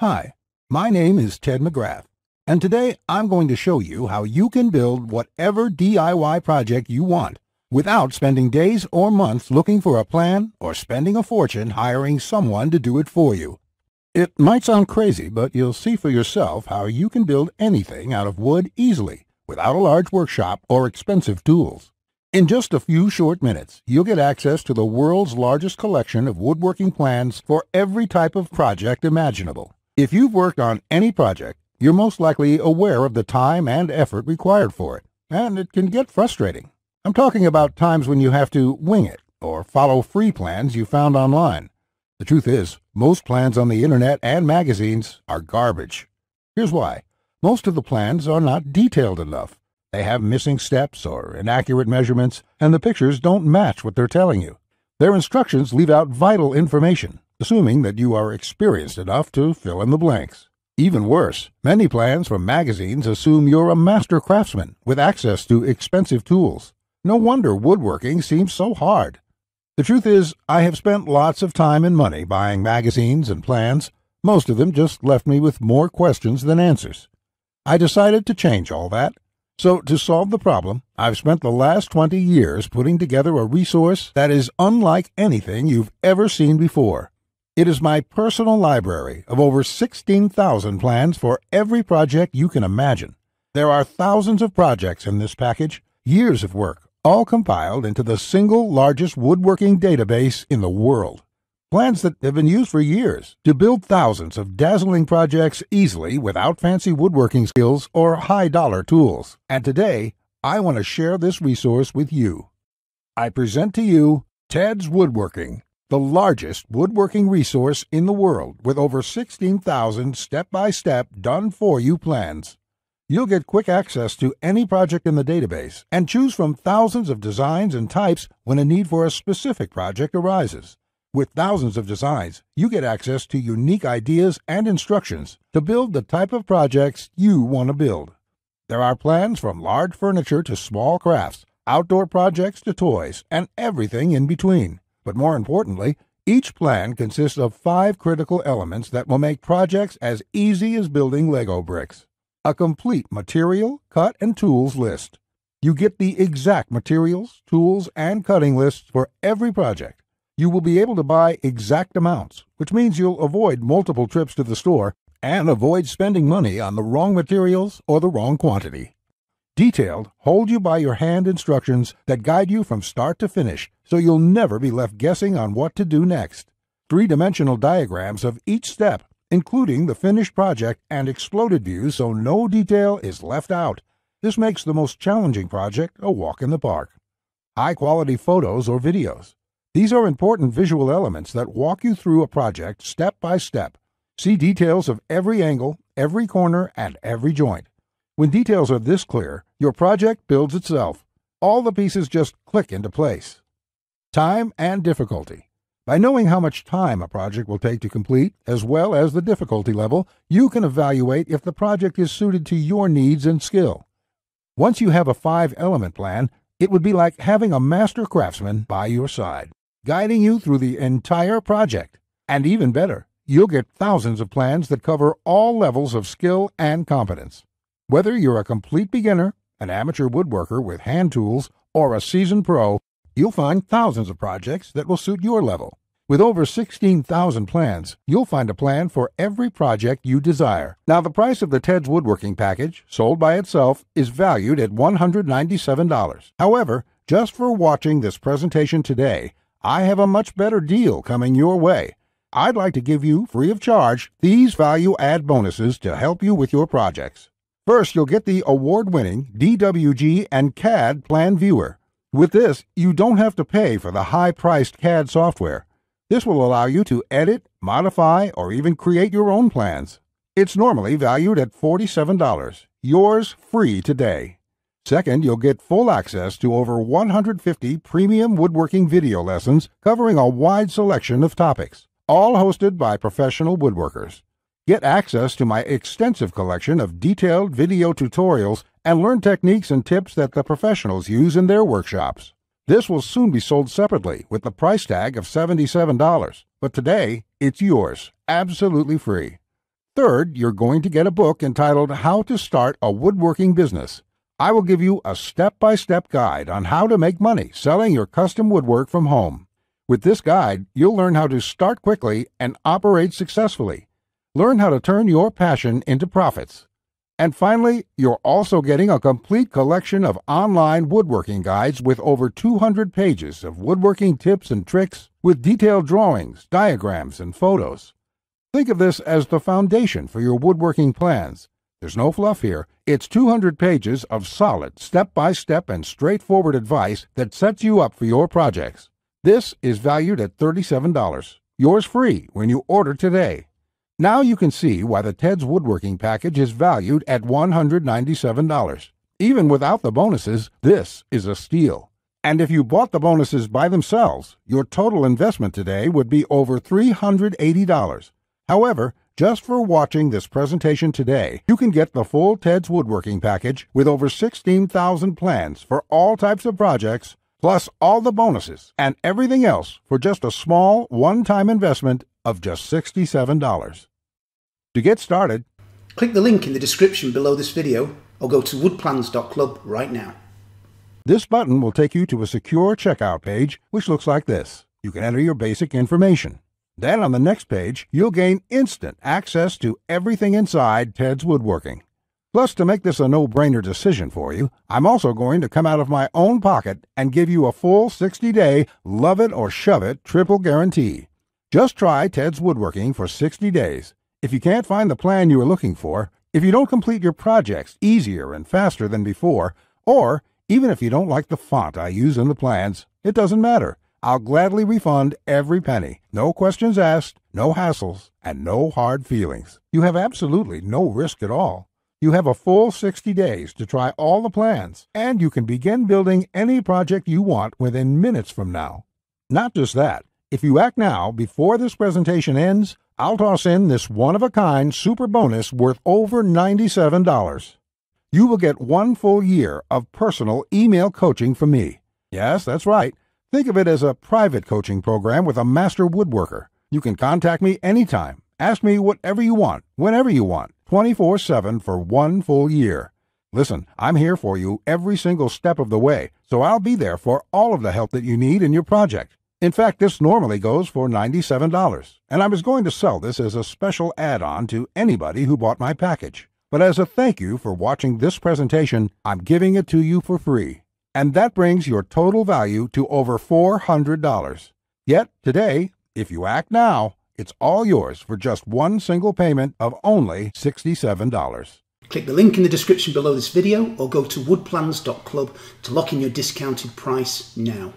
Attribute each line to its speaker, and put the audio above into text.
Speaker 1: Hi, my name is Ted McGrath, and today I'm going to show you how you can build whatever DIY project you want without spending days or months looking for a plan or spending a fortune hiring someone to do it for you. It might sound crazy, but you'll see for yourself how you can build anything out of wood easily without a large workshop or expensive tools. In just a few short minutes, you'll get access to the world's largest collection of woodworking plans for every type of project imaginable. If you've worked on any project, you're most likely aware of the time and effort required for it, and it can get frustrating. I'm talking about times when you have to wing it or follow free plans you found online. The truth is, most plans on the internet and magazines are garbage. Here's why. Most of the plans are not detailed enough. They have missing steps or inaccurate measurements, and the pictures don't match what they're telling you. Their instructions leave out vital information, assuming that you are experienced enough to fill in the blanks. Even worse, many plans from magazines assume you're a master craftsman with access to expensive tools. No wonder woodworking seems so hard. The truth is, I have spent lots of time and money buying magazines and plans. Most of them just left me with more questions than answers. I decided to change all that so, to solve the problem, I've spent the last 20 years putting together a resource that is unlike anything you've ever seen before. It is my personal library of over 16,000 plans for every project you can imagine. There are thousands of projects in this package, years of work, all compiled into the single largest woodworking database in the world. Plans that have been used for years to build thousands of dazzling projects easily without fancy woodworking skills or high dollar tools. And today, I want to share this resource with you. I present to you Ted's Woodworking, the largest woodworking resource in the world with over 16,000 step by step done for you plans. You'll get quick access to any project in the database and choose from thousands of designs and types when a need for a specific project arises. With thousands of designs, you get access to unique ideas and instructions to build the type of projects you want to build. There are plans from large furniture to small crafts, outdoor projects to toys, and everything in between. But more importantly, each plan consists of five critical elements that will make projects as easy as building Lego bricks. A complete material, cut, and tools list. You get the exact materials, tools, and cutting lists for every project you will be able to buy exact amounts, which means you'll avoid multiple trips to the store and avoid spending money on the wrong materials or the wrong quantity. Detailed, hold you by your hand instructions that guide you from start to finish so you'll never be left guessing on what to do next. Three dimensional diagrams of each step, including the finished project and exploded views so no detail is left out. This makes the most challenging project a walk in the park. High quality photos or videos, these are important visual elements that walk you through a project step by step. See details of every angle, every corner, and every joint. When details are this clear, your project builds itself. All the pieces just click into place. Time and difficulty. By knowing how much time a project will take to complete, as well as the difficulty level, you can evaluate if the project is suited to your needs and skill. Once you have a five element plan, it would be like having a master craftsman by your side guiding you through the entire project. And even better, you'll get thousands of plans that cover all levels of skill and competence. Whether you're a complete beginner, an amateur woodworker with hand tools, or a seasoned pro, you'll find thousands of projects that will suit your level. With over 16,000 plans, you'll find a plan for every project you desire. Now, the price of the Ted's Woodworking package, sold by itself, is valued at $197. However, just for watching this presentation today, I have a much better deal coming your way. I'd like to give you, free of charge, these value add bonuses to help you with your projects. First, you'll get the award winning DWG and CAD Plan Viewer. With this, you don't have to pay for the high priced CAD software. This will allow you to edit, modify, or even create your own plans. It's normally valued at $47. Yours free today. Second, you'll get full access to over 150 premium woodworking video lessons covering a wide selection of topics, all hosted by professional woodworkers. Get access to my extensive collection of detailed video tutorials and learn techniques and tips that the professionals use in their workshops. This will soon be sold separately with the price tag of $77, but today it's yours, absolutely free. Third, you're going to get a book entitled How to Start a Woodworking Business. I will give you a step by step guide on how to make money selling your custom woodwork from home. With this guide, you'll learn how to start quickly and operate successfully. Learn how to turn your passion into profits. And finally, you're also getting a complete collection of online woodworking guides with over 200 pages of woodworking tips and tricks with detailed drawings, diagrams, and photos. Think of this as the foundation for your woodworking plans. There's no fluff here. It's 200 pages of solid, step by step, and straightforward advice that sets you up for your projects. This is valued at $37. Yours free when you order today. Now you can see why the Ted's Woodworking package is valued at $197. Even without the bonuses, this is a steal. And if you bought the bonuses by themselves, your total investment today would be over $380. However, just for watching this presentation today, you can get the full Ted's Woodworking package with over 16,000 plans for all types of projects, plus all the bonuses and everything else for just a small one-time investment of just $67. To get started,
Speaker 2: click the link in the description below this video or go to woodplans.club right now.
Speaker 1: This button will take you to a secure checkout page which looks like this. You can enter your basic information. Then on the next page, you'll gain instant access to everything inside Ted's Woodworking. Plus, to make this a no-brainer decision for you, I'm also going to come out of my own pocket and give you a full 60-day love it or shove it triple guarantee. Just try Ted's Woodworking for 60 days. If you can't find the plan you are looking for, if you don't complete your projects easier and faster than before, or even if you don't like the font I use in the plans, it doesn't matter. I'll gladly refund every penny. No questions asked, no hassles, and no hard feelings. You have absolutely no risk at all. You have a full 60 days to try all the plans, and you can begin building any project you want within minutes from now. Not just that, if you act now before this presentation ends, I'll toss in this one-of-a-kind super bonus worth over $97. You will get one full year of personal email coaching from me. Yes, that's right. Think of it as a private coaching program with a master woodworker. You can contact me anytime. Ask me whatever you want, whenever you want, 24 7 for one full year. Listen, I'm here for you every single step of the way, so I'll be there for all of the help that you need in your project. In fact, this normally goes for $97, and I was going to sell this as a special add-on to anybody who bought my package. But as a thank you for watching this presentation, I'm giving it to you for free. And that brings your total value to over $400. Yet, today, if you act now, it's all yours for just one single payment of only $67.
Speaker 2: Click the link in the description below this video or go to woodplans.club to lock in your discounted price now.